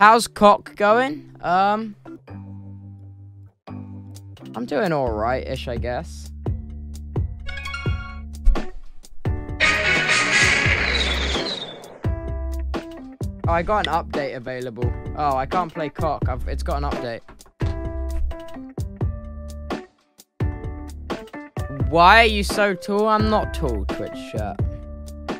How's COC going? Um, I'm doing all right-ish, I guess. Oh, I got an update available. Oh, I can't play COC. I've, it's got an update. Why are you so tall? I'm not tall, Twitch shirt.